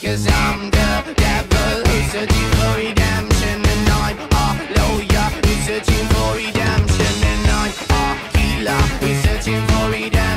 Because I'm the devil. Who's searching for redemption And I'm a lawyer. Who's searching for redemption And I'm a healer. Who's searching for redemption